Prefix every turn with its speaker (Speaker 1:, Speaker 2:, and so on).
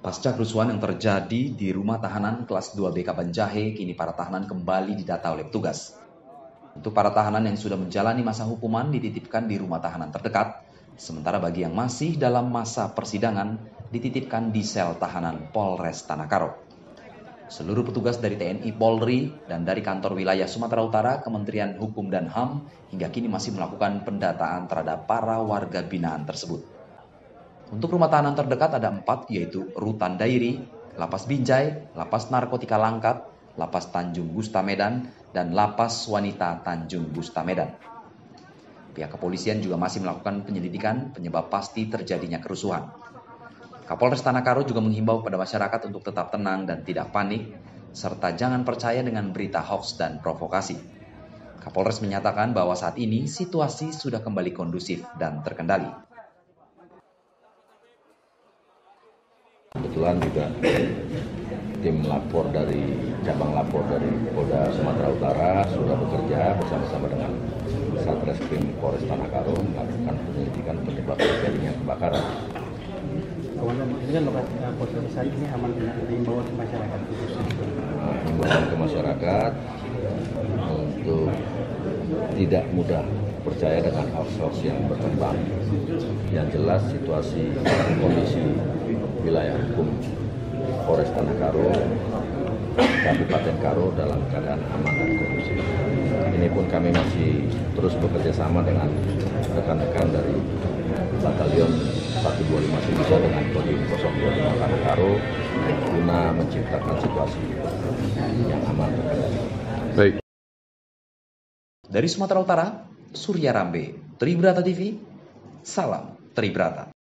Speaker 1: Pasca kerusuhan yang terjadi di rumah tahanan kelas 2 BK Banjahe, kini para tahanan kembali didata oleh petugas. Untuk para tahanan yang sudah menjalani masa hukuman dititipkan di rumah tahanan terdekat, sementara bagi yang masih dalam masa persidangan dititipkan di sel tahanan Polres Tanakaro. Seluruh petugas dari TNI Polri dan dari kantor wilayah Sumatera Utara, Kementerian Hukum dan HAM hingga kini masih melakukan pendataan terhadap para warga binaan tersebut. Untuk rumah tahanan terdekat ada empat, yaitu Rutan Dairi, Lapas Binjai, Lapas Narkotika Langkat, Lapas Tanjung Gusta Medan, dan Lapas Wanita Tanjung Gusta Medan. Pihak kepolisian juga masih melakukan penyelidikan penyebab pasti terjadinya kerusuhan. Kapolres Tanakaro juga menghimbau kepada masyarakat untuk tetap tenang dan tidak panik, serta jangan percaya dengan berita hoax dan provokasi. Kapolres menyatakan bahwa saat ini situasi sudah kembali kondusif dan terkendali.
Speaker 2: Kebetulan juga tim lapor dari cabang lapor dari Polda Sumatera Utara sudah bekerja bersama-sama dengan Satreskrim Polres Tanah melakukan penyelidikan penyebab terjadinya kebakaran.
Speaker 3: Ini kan lokasi posisi ini aman dengan himbauan ke masyarakat
Speaker 2: nah, Himbauan ke masyarakat untuk tidak mudah percaya dengan hoax-hoax yang berkembang. Yang jelas situasi kondisi wilayah hukum Polres Tanah Karo, Kabupaten Karo dalam keadaan aman dan kondusif. Ini pun kami masih terus bekerja sama dengan rekan-rekan dari Batalion 1259 dengan Kodim 025 Tanah Karo guna menciptakan situasi yang aman terkendali.
Speaker 1: Baik. Dari Sumatera Utara, Surya Rambe, Tribrata TV, salam Tribrata.